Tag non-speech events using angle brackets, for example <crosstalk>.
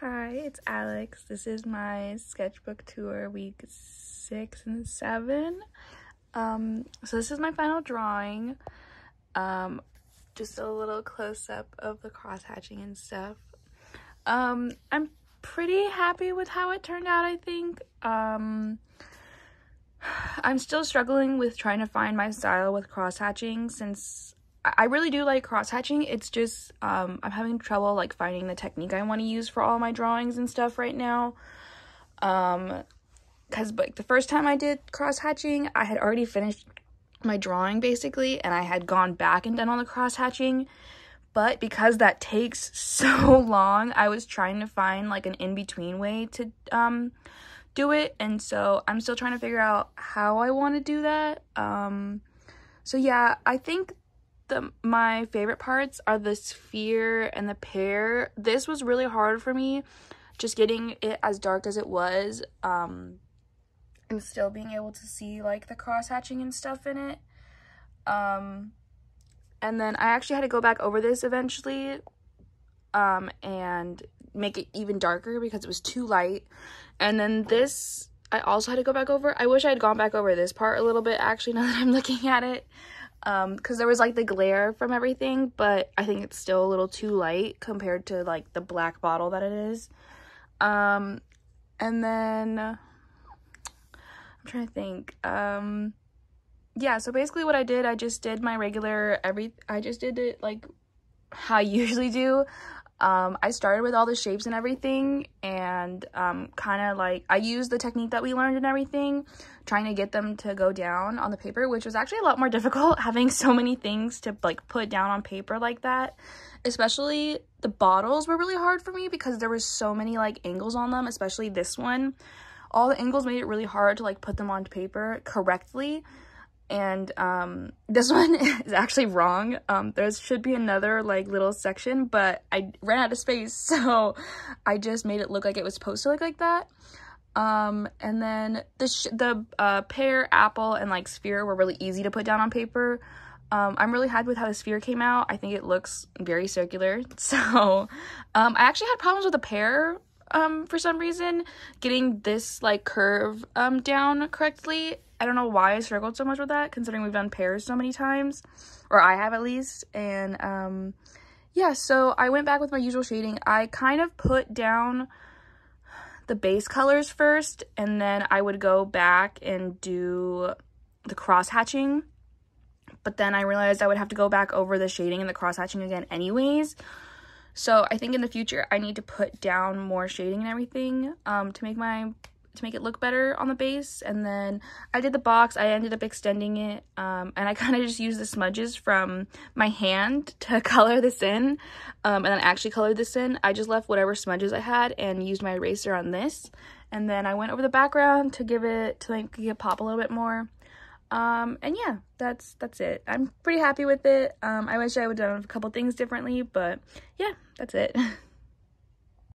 Hi, it's Alex. This is my sketchbook tour week six and seven. Um, so this is my final drawing. Um, just a little close up of the cross hatching and stuff. Um, I'm pretty happy with how it turned out, I think. Um, <sighs> I'm still struggling with trying to find my style with cross hatching since I really do like cross hatching. It's just um, I'm having trouble like finding the technique I want to use for all my drawings and stuff right now. Um, because like the first time I did cross hatching, I had already finished my drawing basically, and I had gone back and done all the cross hatching. But because that takes <laughs> so long, I was trying to find like an in between way to um do it, and so I'm still trying to figure out how I want to do that. Um, so yeah, I think the my favorite parts are the sphere and the pear. This was really hard for me, just getting it as dark as it was, um, and still being able to see like the cross hatching and stuff in it. Um, and then I actually had to go back over this eventually, um, and make it even darker because it was too light. And then this I also had to go back over. I wish I had gone back over this part a little bit actually <laughs> now that I'm looking at it um because there was like the glare from everything but i think it's still a little too light compared to like the black bottle that it is. Um and then i'm trying to think um yeah so basically what i did i just did my regular every i just did it like how i <laughs> usually do um, I started with all the shapes and everything and um, kind of like I used the technique that we learned and everything trying to get them to go down on the paper which was actually a lot more <laughs> difficult having so many things to like put down on paper like that. Especially the bottles were really hard for me because there was so many like angles on them especially this one. All the angles made it really hard to like put them on paper correctly and um this <laughs> one is actually wrong um there should be another like little section but i ran out of space <laughs> so i just made it look like it was supposed to look like that um and then the the uh pear apple and like sphere were really easy to put down on paper um, I'm really happy with how the sphere came out. I think it looks very circular. <laughs> So, um, I actually had problems with the pear um, for some reason, getting this like curve um, down correctly. I don't know why I struggled so much with that, considering we've done pears so many times, or I have at least. And um, yeah, so I went back with my usual shading. I kind of put down the base colors first, and then I would go back and do the cross hatching. But then I realized I would have to go back over the shading and the cross hatching again anyways. So I think in the future I need to put down more shading and everything um, to make my to make it look better on the base and then I did the box. I ended up extending it um, and I <laughs> kind of just used the smudges from my hand to <laughs> color this in um, and then actually colored this in. I just left whatever smudges I had and used my eraser on this and then I went over the background to give it to like get pop a little bit more. Um and yeah that's that's it. I'm pretty happy with it. Um i wish i would have done a couple things differently but yeah that's it <laughs>